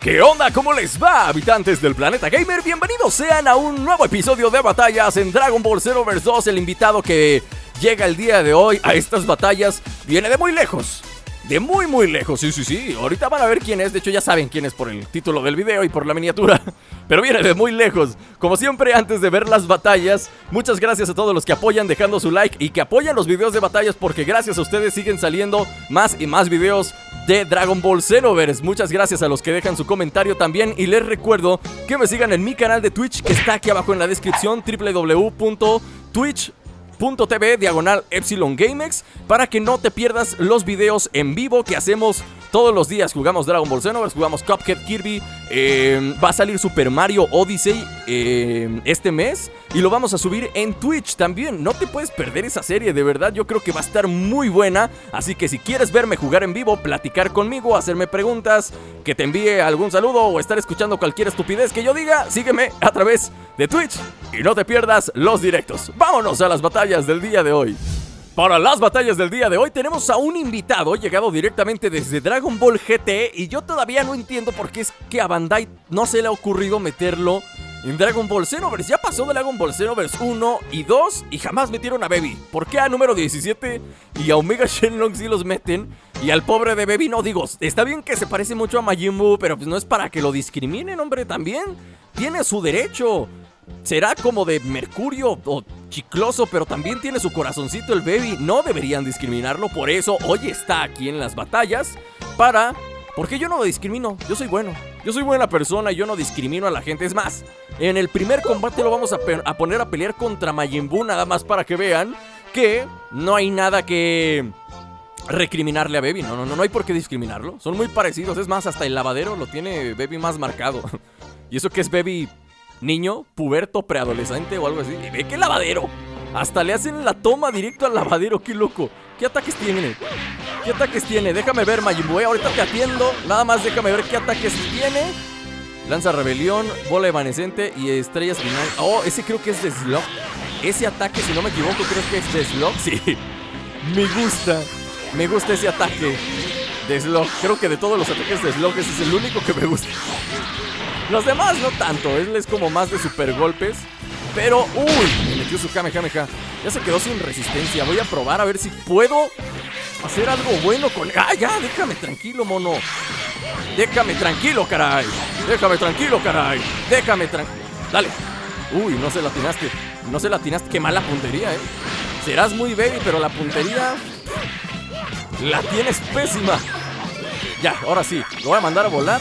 ¿Qué onda? ¿Cómo les va, habitantes del planeta gamer? Bienvenidos sean a un nuevo episodio de batallas en Dragon Ball Xenoverse 2. El invitado que llega el día de hoy a estas batallas viene de muy lejos. De muy muy lejos, sí, sí, sí. Ahorita van a ver quién es. De hecho, ya saben quién es por el título del video y por la miniatura. Pero viene de muy lejos. Como siempre, antes de ver las batallas, muchas gracias a todos los que apoyan dejando su like y que apoyan los videos de batallas porque gracias a ustedes siguen saliendo más y más videos de Dragon Ball Xenoverse. Muchas gracias a los que dejan su comentario también y les recuerdo que me sigan en mi canal de Twitch que está aquí abajo en la descripción www.twitch .tv diagonal Epsilon GameX para que no te pierdas los videos en vivo que hacemos todos los días. Jugamos Dragon Ball Xenoverse, jugamos Cuphead Kirby, eh, va a salir Super Mario Odyssey eh, este mes y lo vamos a subir en Twitch también. No te puedes perder esa serie, de verdad yo creo que va a estar muy buena. Así que si quieres verme jugar en vivo, platicar conmigo, hacerme preguntas, que te envíe algún saludo o estar escuchando cualquier estupidez que yo diga, sígueme a través Twitch y no te pierdas los directos. Vámonos a las batallas del día de hoy. Para las batallas del día de hoy tenemos a un invitado llegado directamente desde Dragon Ball GT y yo todavía no entiendo por qué es que a Bandai no se le ha ocurrido meterlo en Dragon Ball Xenoverse. Ya pasó de Dragon Ball Xenoverse 1 y 2 y jamás metieron a Baby. ¿Por qué a número 17 y a Omega Shenlong sí los meten y al pobre de Baby no? Digo, está bien que se parece mucho a Majin Buu, pero pues no es para que lo discriminen, hombre, también. Tiene su derecho será como de mercurio o chicloso, pero también tiene su corazoncito el baby. No deberían discriminarlo, por eso hoy está aquí en las batallas para... Porque yo no lo discrimino, yo soy bueno. Yo soy buena persona y yo no discrimino a la gente. Es más, en el primer combate lo vamos a, poner a pelear contra Majin nada más para que vean que no hay nada que recriminarle a Baby. No, no, no, no hay por qué discriminarlo. Son muy parecidos. Es más, hasta el lavadero lo tiene Baby más marcado. y eso que es Baby niño, puberto, preadolescente o algo así. Y ve qué lavadero. Hasta le hacen la toma directo al lavadero, qué loco. ¿Qué ataques tiene? ¿Qué ataques tiene? Déjame ver, Majin Buu. Ahorita te atiendo. Nada más déjame ver qué ataques tiene. Lanza rebelión, bola evanescente y estrellas final. Oh, ese creo que es de Slug. Ese ataque, si no me equivoco, creo que es de Slug. Sí. Me gusta. Me gusta ese ataque de Slug. Creo que de todos los ataques de Slug, ese es el único que me gusta. Los demás no tanto, él es como más de super golpes. Pero, uy, me metió su Kamehameha. Ya se quedó sin resistencia. Voy a probar a ver si puedo hacer algo bueno con... ¡Ah, ya! Déjame tranquilo, mono. Déjame tranquilo, caray. Déjame tranquilo, caray. Déjame tranquilo. Dale. Uy, no se latinaste. No se latinaste. Qué mala puntería, eh. Serás muy baby, pero la puntería... La tienes pésima. Ya, ahora sí. Lo voy a mandar a volar.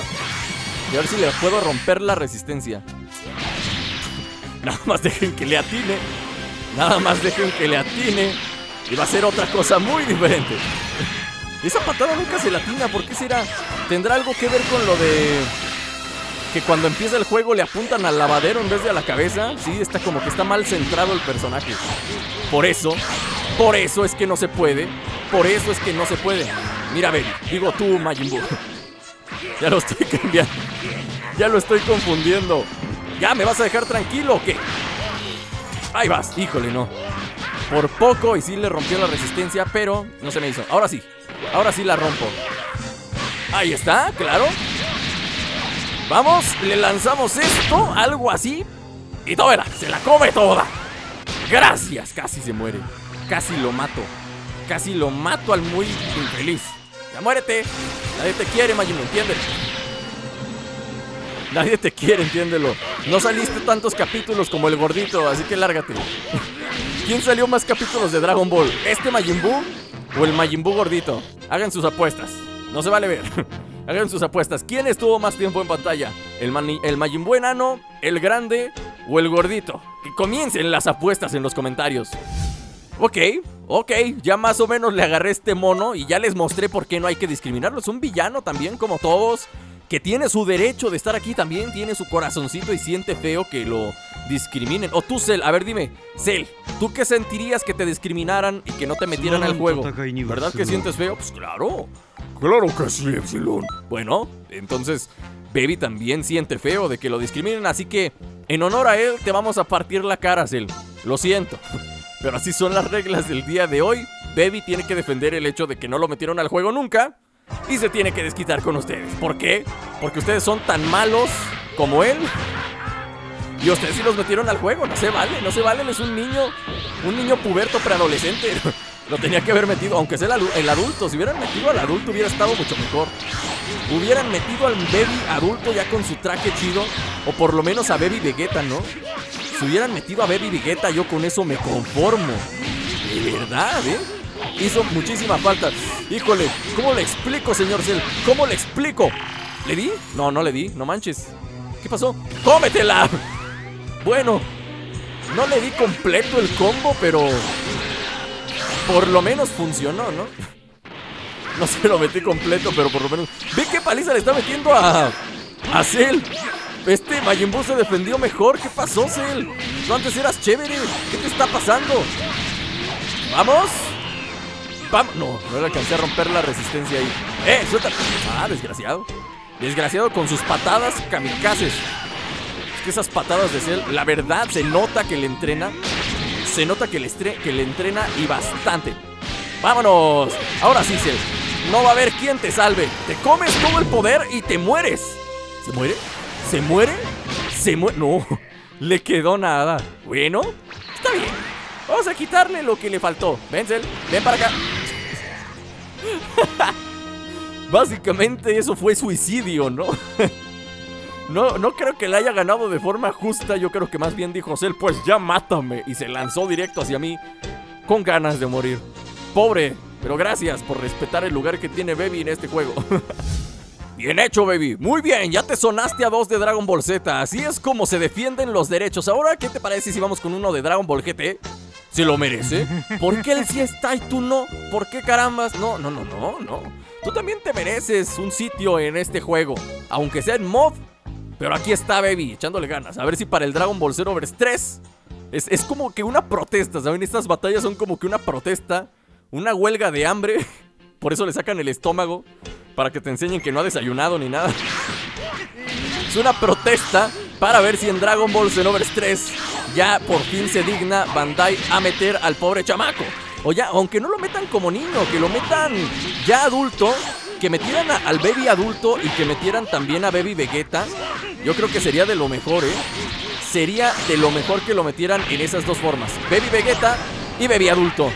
Y a ver si le puedo romper la resistencia. Nada más dejen que le atine. Nada más dejen que le atine. Y va a ser otra cosa muy diferente. Esa patada nunca se latina. ¿Por qué será? ¿Tendrá algo que ver con lo de... Que cuando empieza el juego le apuntan al lavadero en vez de a la cabeza? Sí, está como que está mal centrado el personaje. Por eso, por eso es que no se puede. Por eso es que no se puede. Mira, ver, digo tú, Majin Buu. Ya lo estoy cambiando. Ya lo estoy confundiendo. ¿Ya me vas a dejar tranquilo o qué? Ahí vas. Híjole, no. Por poco y sí le rompió la resistencia, pero no se me hizo. Ahora sí. Ahora sí la rompo. Ahí está, claro. Vamos, le lanzamos esto, algo así. Y toda, se la come toda. Gracias, casi se muere. Casi lo mato. Casi lo mato al muy infeliz. Ya muérete. Nadie te quiere, Majin, entiéndelo. Nadie te quiere, entiéndelo. No saliste tantos capítulos como el gordito, así que lárgate. ¿Quién salió más capítulos de Dragon Ball? ¿Este Majin Buu o el Majin Buu gordito? Hagan sus apuestas. No se vale ver. Hagan sus apuestas. ¿Quién estuvo más tiempo en pantalla? ¿El, el Majin enano, el grande o el gordito? Que comiencen las apuestas en los comentarios. Ok, ok, ya más o menos le agarré este mono y ya les mostré por qué no hay que discriminarlo. Es un villano también, como todos, que tiene su derecho de estar aquí también, tiene su corazoncito y siente feo que lo discriminen. O tú, Cell, a ver, dime, Cell, ¿tú qué sentirías que te discriminaran y que no te metieran al juego? ¿Verdad que sientes feo? Pues claro, claro que sí, Epsilon. Bueno, entonces, Baby también siente feo de que lo discriminen, así que en honor a él te vamos a partir la cara, Cell. Lo siento. Pero así son las reglas del día de hoy. Baby tiene que defender el hecho de que no lo metieron al juego nunca. Y se tiene que desquitar con ustedes. ¿Por qué? Porque ustedes son tan malos como él. Y ustedes sí los metieron al juego, no se vale, no se vale, es un niño, un niño puberto preadolescente. Lo tenía que haber metido, aunque sea el, adulto. Si hubieran metido al adulto hubiera estado mucho mejor. Hubieran metido al baby adulto ya con su traje chido. O por lo menos a Baby Vegeta, ¿no? Si hubieran metido a Baby Vegeta, yo con eso me conformo. De verdad, ¿eh? Hizo muchísima falta. Híjole, ¿cómo le explico, señor Cell? ¿Cómo le explico? ¿Le di? No, no le di, no manches. ¿Qué pasó? ¡Cómetela! Bueno, no le di completo el combo, pero por lo menos funcionó, ¿no? No se lo metí completo, pero por lo menos... Ve qué paliza le está metiendo a... A Cell. Este Majin Buu se defendió mejor. ¿Qué pasó, Cell? Tú antes eras chévere. ¿Qué te está pasando? ¡Vamos! ¡Vamos! No, no le alcancé a romper la resistencia ahí. ¡Eh! ¡Suelta! Ah, desgraciado. Desgraciado con sus patadas kamikazes. Es que esas patadas de Cell, la verdad, se nota que le entrena se nota que le, que le entrena y bastante. ¡Vámonos! Ahora sí, Cell. No va a haber quien te salve. Te comes todo el poder y te mueres. ¿Se muere? ¿Se muere? Se muere. No, le quedó nada. Bueno, está bien. Vamos a quitarle lo que le faltó. Ven, Cell. Ven para acá. Básicamente eso fue suicidio, ¿no? No, no creo que le haya ganado de forma justa. Yo creo que más bien dijo Cell, pues ya mátame. Y se lanzó directo hacia mí con ganas de morir. Pobre, pero gracias por respetar el lugar que tiene Baby en este juego. Bien hecho, baby. Muy bien, ya te sonaste a dos de Dragon Ball Z. Así es como se defienden los derechos. Ahora, ¿qué te parece si vamos con uno de Dragon Ball GT? Se lo merece. ¿Por qué él sí está y tú no? ¿Por qué carambas? No, no, no, no, no. Tú también te mereces un sitio en este juego. Aunque sea en mod pero aquí está, baby, echándole ganas. A ver si para el Dragon Ball Xenoverse 3 es, es como que una protesta, ¿saben? Estas batallas son como que una protesta, una huelga de hambre. Por eso le sacan el estómago, para que te enseñen que no ha desayunado ni nada. Es una protesta para ver si en Dragon Ball Xenoverse 3 ya por fin se digna Bandai a meter al pobre chamaco. O ya, aunque no lo metan como niño, que lo metan ya adulto que metieran al Baby adulto y que metieran también a Baby Vegeta, yo creo que sería de lo mejor, ¿eh? Sería de lo mejor que lo metieran en esas dos formas. Baby Vegeta y Baby adulto.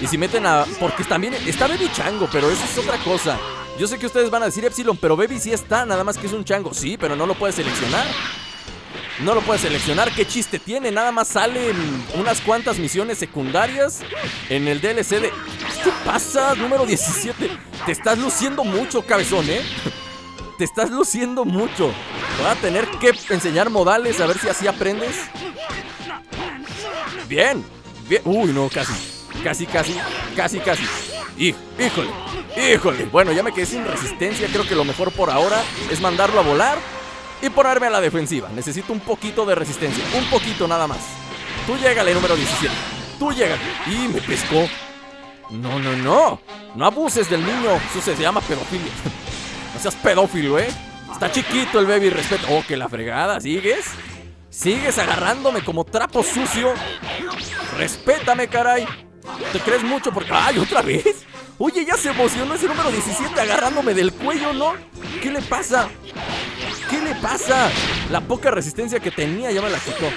Y si meten a... Porque también está Baby Chango, pero eso es otra cosa. Yo sé que ustedes van a decir Epsilon, pero Baby sí está, nada más que es un chango. Sí, pero no lo puedes seleccionar. No lo puedes seleccionar. ¿Qué chiste tiene? Nada más salen unas cuantas misiones secundarias en el DLC de... ¿Qué pasa? Número 17. Te estás luciendo mucho, cabezón, ¿eh? Te estás luciendo mucho. Voy a tener que enseñar modales a ver si así aprendes. Bien. Bien. Uy, no, casi. Casi, casi. Casi, casi. híjole. Híjole. Bueno, ya me quedé sin resistencia. Creo que lo mejor por ahora es mandarlo a volar y ponerme a la defensiva. Necesito un poquito de resistencia. Un poquito nada más. Tú llégale, número 17. Tú llégale. Y me pescó. No, no, no. No abuses del niño. Eso se llama pedofilia. No seas pedófilo, ¿eh? Está chiquito el baby, respeto. Oh, que la fregada. ¿Sigues? ¿Sigues agarrándome como trapo sucio? Respétame, caray. ¿Te crees mucho porque... ¡Ay, otra vez! Oye, ya se emocionó ese número 17 agarrándome del cuello, ¿no? ¿Qué le pasa? ¿Qué le pasa? La poca resistencia que tenía ya me la quitó.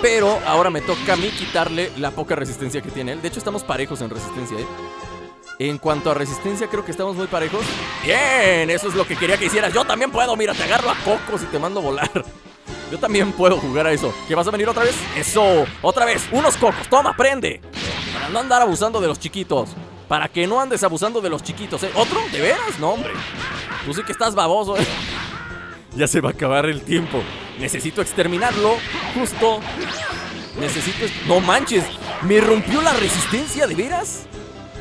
Pero ahora me toca a mí quitarle la poca resistencia que tiene él. De hecho, estamos parejos en resistencia, ¿eh? En cuanto a resistencia, creo que estamos muy parejos. Bien, eso es lo que quería que hicieras. Yo también puedo, mira, te agarro a cocos y te mando a volar. Yo también puedo jugar a eso. ¿Qué vas a venir otra vez? Eso, otra vez, unos cocos. Toma, prende. Para no andar abusando de los chiquitos. Para que no andes abusando de los chiquitos, ¿eh? ¿Otro? ¿De veras? No, hombre. Tú sí que estás baboso, ¿eh? Ya se va a acabar el tiempo. Necesito exterminarlo. Justo. Necesito... No manches. ¿Me rompió la resistencia de veras?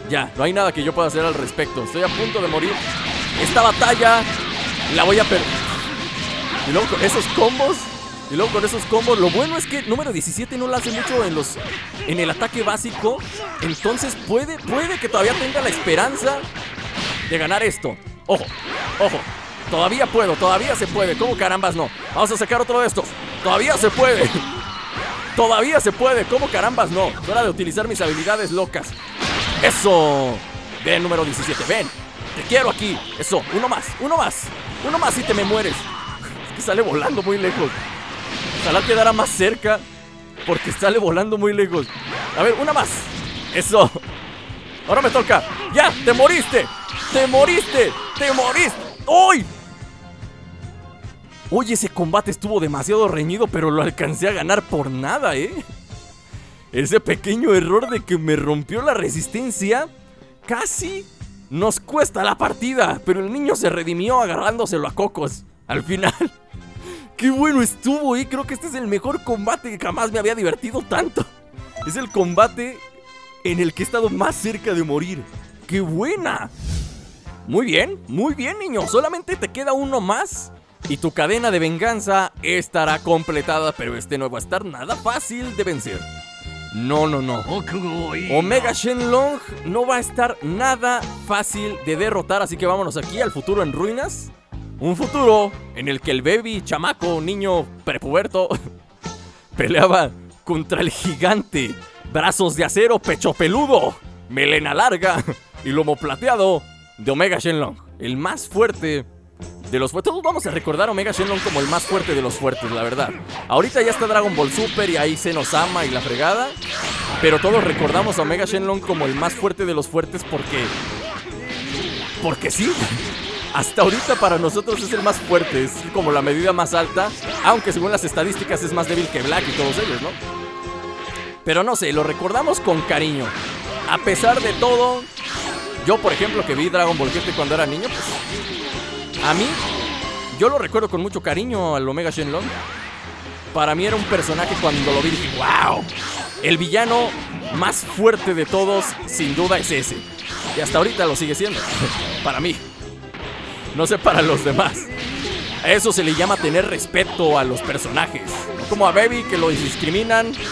Ya, no hay nada que yo pueda hacer al respecto. Estoy a punto de morir. Esta batalla la voy a perder. Y luego con esos combos. Y luego con esos combos. Lo bueno es que número 17 no lo hace mucho en los. en el ataque básico. Entonces puede, puede que todavía tenga la esperanza de ganar esto. Ojo, ojo. Todavía puedo, todavía se puede. ¿Cómo carambas no? Vamos a sacar otro de estos. Todavía se puede. Todavía se puede. ¿Cómo carambas no? Hora de utilizar mis habilidades locas. ¡Eso! Ven, número 17, ven. Te quiero aquí. Eso, uno más, uno más. Uno más y te me mueres. Es que sale volando muy lejos. Ojalá quedara más cerca. Porque sale volando muy lejos. A ver, una más. Eso. Ahora me toca. ¡Ya! ¡Te moriste! ¡Te moriste! ¡Te moriste! ¡Uy! Oye, ese combate estuvo demasiado reñido, pero lo alcancé a ganar por nada, ¿eh? Ese pequeño error de que me rompió la resistencia casi nos cuesta la partida, pero el niño se redimió agarrándoselo a cocos al final. ¡Qué bueno estuvo! Y creo que este es el mejor combate que jamás me había divertido tanto. Es el combate en el que he estado más cerca de morir. ¡Qué buena! Muy bien, muy bien niño. Solamente te queda uno más. Y tu cadena de venganza estará completada, pero este no va a estar nada fácil de vencer. No, no, no. Omega Shenlong no va a estar nada fácil de derrotar, así que vámonos aquí al futuro en ruinas. Un futuro en el que el baby, chamaco, niño prepuberto, peleaba contra el gigante, brazos de acero, pecho peludo, melena larga y lomo plateado de Omega Shenlong, el más fuerte de los fuertes. Todos vamos a recordar a Omega Shenlong como el más fuerte de los fuertes, la verdad. Ahorita ya está Dragon Ball Super y ahí se nos ama y la fregada. Pero todos recordamos a Omega Shenlong como el más fuerte de los fuertes porque. Porque sí. Hasta ahorita para nosotros es el más fuerte, es como la medida más alta, aunque según las estadísticas es más débil que Black y todos ellos, ¿no? Pero no sé, lo recordamos con cariño. A pesar de todo, yo por ejemplo que vi Dragon Ball GT cuando era niño, pues a mí yo lo recuerdo con mucho cariño al Omega Shenlong. Para mí era un personaje cuando lo vi dije, wow, el villano más fuerte de todos sin duda es ese. Y hasta ahorita lo sigue siendo, para mí. No sé para los demás. A eso se le llama tener respeto a los personajes. Como a Baby que lo discriminan.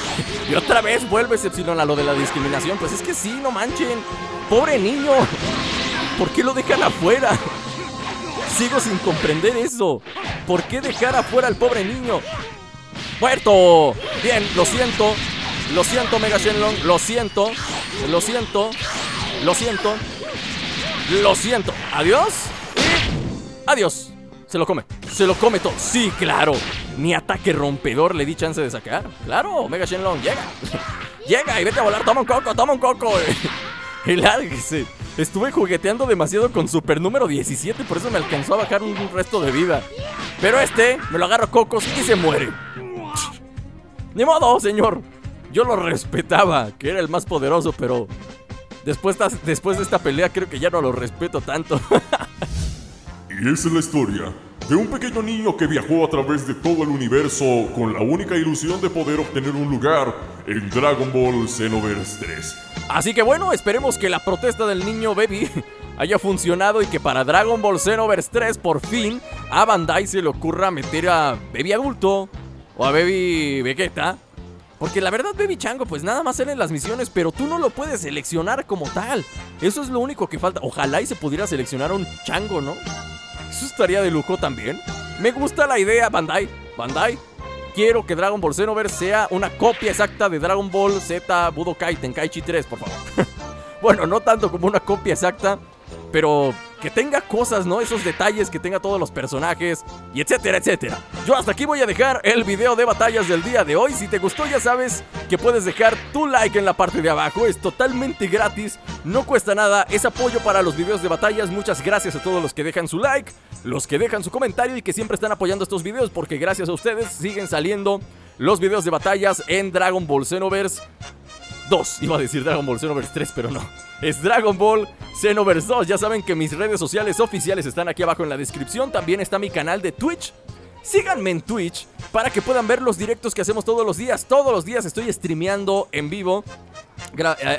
Y otra vez vuelve Epsilon a lo de la discriminación. Pues es que sí, no manchen. Pobre niño. ¿Por qué lo dejan afuera? Sigo sin comprender eso. ¿Por qué dejar afuera al pobre niño? ¡Muerto! Bien, lo siento. Lo siento, Mega Shenlong. Lo siento. Lo siento. Lo siento. Lo siento. Adiós. Adiós. Se lo come. Se lo come todo. Sí, claro. Ni ataque rompedor le di chance de sacar. Claro, Mega Shenlong, llega. llega y vete a volar. Toma un coco, toma un coco. y lárguese. Estuve jugueteando demasiado con super número 17, por eso me alcanzó a bajar un, resto de vida. Pero este, me lo agarro cocos y se muere. Ni modo, señor. Yo lo respetaba, que era el más poderoso, pero después de esta pelea creo que ya no lo respeto tanto. Y es la historia de un pequeño niño que viajó a través de todo el universo con la única ilusión de poder obtener un lugar en Dragon Ball Xenoverse 3. Así que bueno, esperemos que la protesta del niño Baby haya funcionado y que para Dragon Ball Xenoverse 3 por fin a Bandai se le ocurra meter a Baby adulto o a Baby Vegeta. Porque la verdad Baby Chango pues nada más salen las misiones, pero tú no lo puedes seleccionar como tal. Eso es lo único que falta. Ojalá y se pudiera seleccionar un Chango, ¿no? Eso estaría de lujo también. Me gusta la idea, Bandai. Bandai, quiero que Dragon Ball Xenoverse sea una copia exacta de Dragon Ball Z Budokai Tenkaichi 3, por favor. bueno, no tanto como una copia exacta, pero que tenga cosas, ¿no? Esos detalles, que tenga todos los personajes y etcétera, etcétera. Yo hasta aquí voy a dejar el video de batallas del día de hoy. Si te gustó ya sabes que puedes dejar tu like en la parte de abajo. Es totalmente gratis, no cuesta nada, es apoyo para los videos de batallas. Muchas gracias a todos los que dejan su like, los que dejan su comentario y que siempre están apoyando estos videos porque gracias a ustedes siguen saliendo los videos de batallas en Dragon Ball Xenoverse 2. Iba a decir Dragon Ball Xenoverse 3, pero no. Es Dragon Ball Xenoverse 2. Ya saben que mis redes sociales oficiales están aquí abajo en la descripción. También está mi canal de Twitch. Síganme en Twitch para que puedan ver los directos que hacemos todos los días. Todos los días estoy streameando en vivo,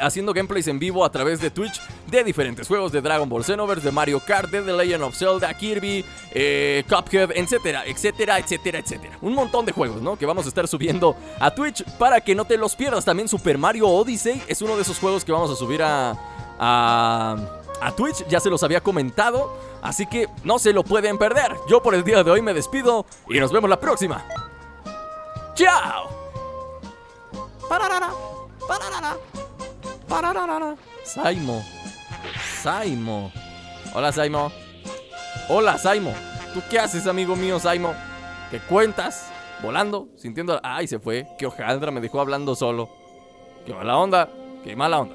haciendo gameplays en vivo a través de Twitch de diferentes juegos de Dragon Ball Xenoverse, de Mario Kart, de The Legend of Zelda, Kirby, eh, Cuphead, etcétera, etcétera, etcétera, etcétera. Un montón de juegos, ¿no? Que vamos a estar subiendo a Twitch para que no te los pierdas. También Super Mario Odyssey es uno de esos juegos que vamos a subir a... a a Twitch, ya se los había comentado, así que no se lo pueden perder. Yo por el día de hoy me despido y nos vemos la próxima. ¡Chao! Saimo, Saimo. Hola, Saimo. Hola, Saimo. ¿Tú qué haces, amigo mío, Saimo? ¿Qué cuentas? ¿Volando? ¿Sintiendo? ¡Ay, se fue! ¡Qué hojaldra! Me dejó hablando solo. ¡Qué mala onda! ¡Qué mala onda!